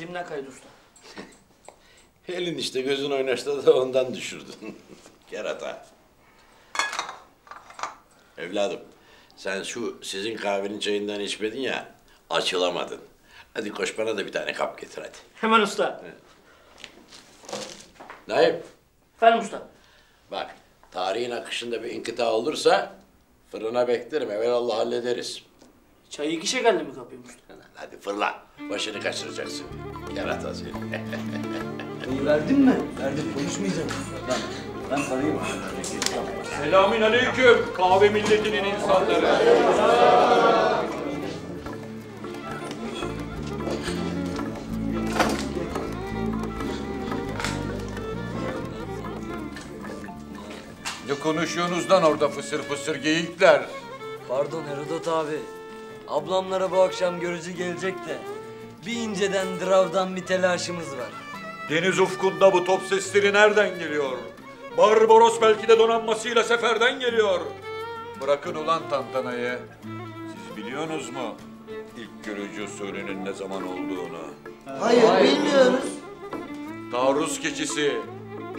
Dilimden kaydı usta. Elin işte gözün oynaştı da ondan düşürdün. Kerata. Evladım sen şu sizin kahvenin çayından içmedin ya açılamadın. Hadi koş bana da bir tane kap getir hadi. Hemen usta. Naim Efendim usta. bak tarihin akışında bir inkıta olursa fırına beklerim evvelallah hallederiz. Çayı iki şekerle mi kapayım usta? Hadi fırla başını kaçıracaksın. Kerata seni. Parayı verdin mi? Verdim konuşmayacağım. Ben, ben parayı Selamün aleyküm kahve milletinin insanları. Ne konuşuyorsunuz lan orada fısır fısır geyikler? Pardon Herodot abi. Ablamlara bu akşam görücü gelecek de. Bir inceden dravdan bir telaşımız var. Deniz ufkunda bu top sesleri nereden geliyor? Barbaros belki de donanmasıyla seferden geliyor. Bırakın ulan tantanayı. Siz biliyorsunuz mu ilk görücü usulünün ne zaman olduğunu? Hayır, bilmiyoruz. Taarruz keçisi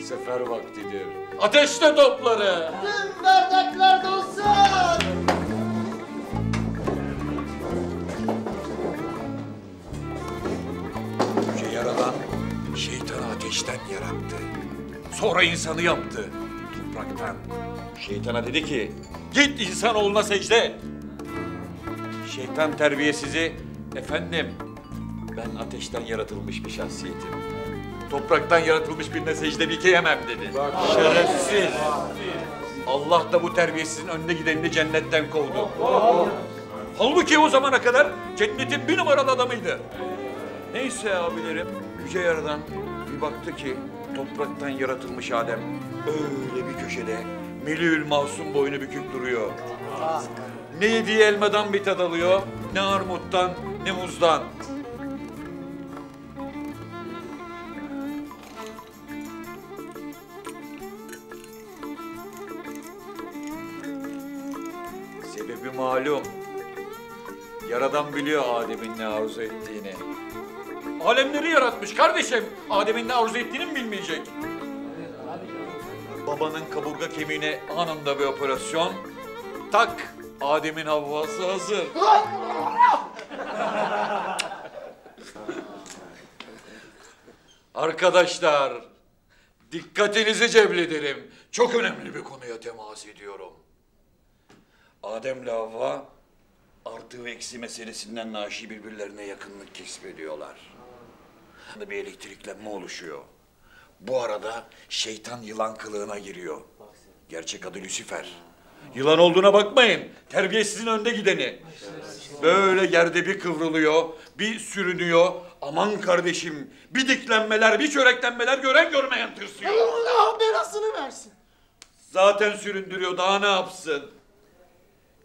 sefer vaktidir. Ateşle topları! Tüm bardaklar dolsun. Sonra insanı yaptı topraktan. Şeytana dedi ki git insanoğluna secde. Şeytan terbiyesizi efendim ben ateşten yaratılmış bir şahsiyetim. Topraktan yaratılmış birine secde bikeyemem dedi. Şerefsiz. Allah da bu terbiyesizin önüne gidenini cennetten kovdu. Halbuki o zamana kadar cennetin bir numaralı adamıydı. Neyse abilerim, Yüce Yaradan bir baktı ki topraktan yaratılmış Adem öyle bir köşede melül masum boynu bükük duruyor. Ne yediği elmadan bir tad alıyor, ne armuttan ne muzdan. Sebebi malum. Yaradan biliyor Adem'in ne arzu ettiğini. Alemleri yaratmış kardeşim. Adem'in ne arzu ettiğini mi bilmeyecek? Babanın kaburga kemiğine anında bir operasyon. Tak! Adem'in havvası hazır. Arkadaşlar, dikkatinizi cebledelim. Çok önemli bir konuya temas ediyorum. Adem'le Havva artı ve eksi meselesinden naşi birbirlerine yakınlık kesbediyorlar. Bir elektriklenme oluşuyor. Bu arada şeytan yılan kılığına giriyor. Gerçek adı Lucifer. Yılan olduğuna bakmayın. Terbiyesizin önde gideni. Böyle yerde bir kıvrılıyor, bir sürünüyor. Aman kardeşim, bir diklenmeler, bir çöreklenmeler gören görmeyen tırsıyor. Allah belasını versin. Zaten süründürüyor, daha ne yapsın?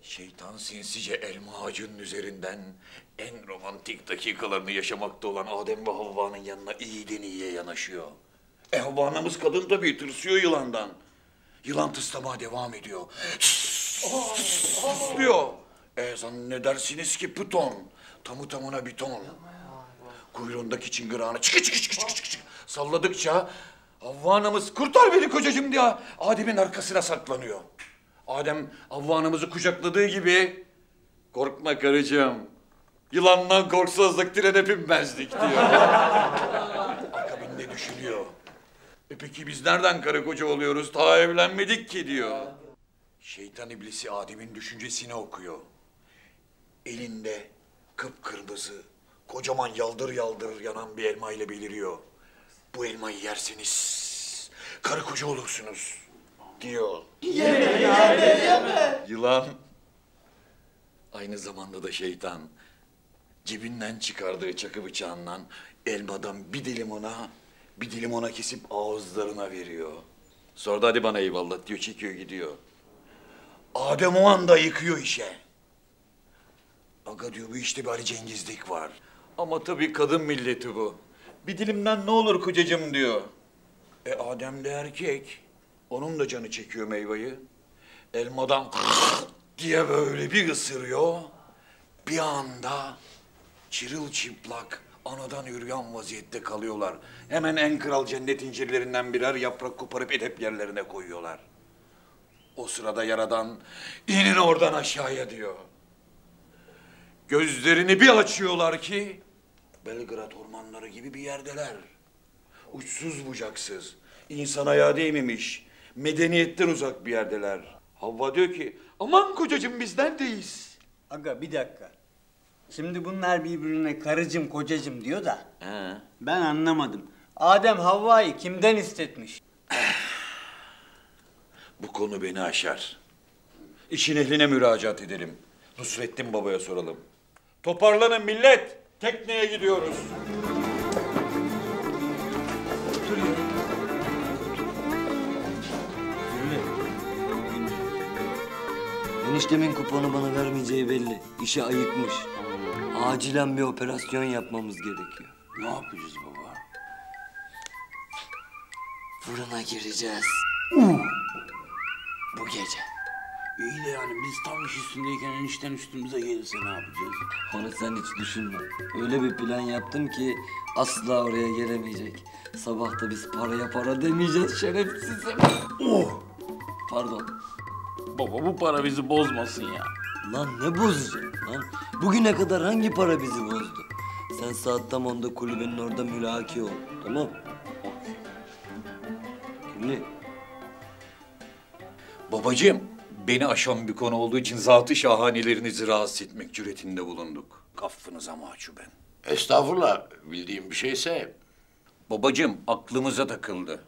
Şeytan sinsice elma ağacının üzerinden en romantik dakikalarını yaşamakta olan Adem ve Havva'nın yanına iyiden iyiye yanaşıyor. E Havva anamız kadın tabii tırsıyor yılandan. Yılan tıslamaya devam ediyor. diyor. E zannedersiniz ki Python. Tamı tamına bir ton. Kuyruğundaki çıngırağını çıkı çıkı çıkı çıkı çıkı salladıkça Havva kurtar beni kocacığım diye Adem'in arkasına saklanıyor. Adem Havva anamızı kucakladığı gibi korkma karıcığım. Yılandan korksazlık trene binmezdik diyor. Akabinde düşünüyor. E peki biz nereden karı koca oluyoruz? Daha evlenmedik ki diyor. Şeytan iblisi Adem'in düşüncesini okuyor. Elinde kıpkırmızı, kocaman yaldır yaldır yanan bir elma ile beliriyor. Bu elmayı yerseniz karı koca olursunuz diyor. Yeme, yeme, yeme. Yılan aynı zamanda da şeytan. Cebinden çıkardığı çakı bıçağından elmadan bir dilim ona, bir dilim ona kesip ağızlarına veriyor. Sonra da hadi bana eyvallah diyor, çekiyor gidiyor. Adem o anda yıkıyor işe. Aga diyor bu işte bir Ali Cengizlik var. Ama tabii kadın milleti bu. Bir dilimden ne olur kocacığım diyor. E Adem de erkek. Onun da canı çekiyor meyveyi. Elmadan diye böyle bir ısırıyor. Bir anda çırılçıplak anadan yürüyen vaziyette kalıyorlar. Hemen en kral cennet incirlerinden birer yaprak koparıp edep yerlerine koyuyorlar. O sırada yaradan inin oradan aşağıya diyor. Gözlerini bir açıyorlar ki Belgrad ormanları gibi bir yerdeler. Uçsuz bucaksız, insan ayağı değmemiş, medeniyetten uzak bir yerdeler. Havva diyor ki aman kocacığım biz neredeyiz? Aga bir dakika. Şimdi bunlar birbirine karıcım kocacım diyor da ben anlamadım. Adem Havva'yı kimden istetmiş? Bu konu beni aşar. İşin ehline müracaat edelim. Nusrettin Baba'ya soralım. Toparlanın millet. Tekneye gidiyoruz. Eniştemin kuponu bana vermeyeceği belli. İşe ayıkmış. Acilen bir operasyon yapmamız gerekiyor. Ne yapacağız baba? Fırına gireceğiz. Bu gece. İyi de yani biz tam iş üstündeyken enişten üstümüze gelirse ne yapacağız? Onu sen hiç düşünme. Öyle bir plan yaptım ki asla oraya gelemeyecek. Sabah da biz paraya para demeyeceğiz şerefsizim. Oh! Pardon. Baba bu para bizi bozmasın ya. Lan ne bozacak lan? Bugüne kadar hangi para bizi bozdu? Sen saat tam onda kulübenin orada mülaki ol. Tamam? Kirli. Babacığım, beni aşan bir konu olduğu için zatı şahanelerinizi rahatsız etmek cüretinde bulunduk. Kaffınıza mahcuben. Estağfurullah. Bildiğim bir şeyse Babacığım, aklımıza takıldı.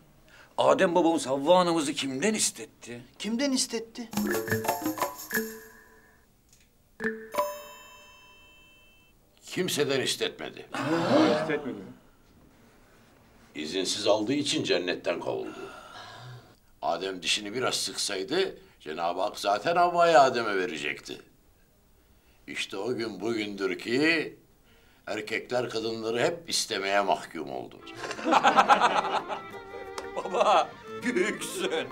Adem babamız Havva anamızı kimden istetti? Kimden istetti? kimseden istetmedi. İzinsiz aldığı için cennetten kovuldu. Adem dişini biraz sıksaydı Cenab-ı Hak zaten Havva'yı Adem'e verecekti. İşte o gün bugündür ki erkekler kadınları hep istemeye mahkum oldu. Baba, büyüksün.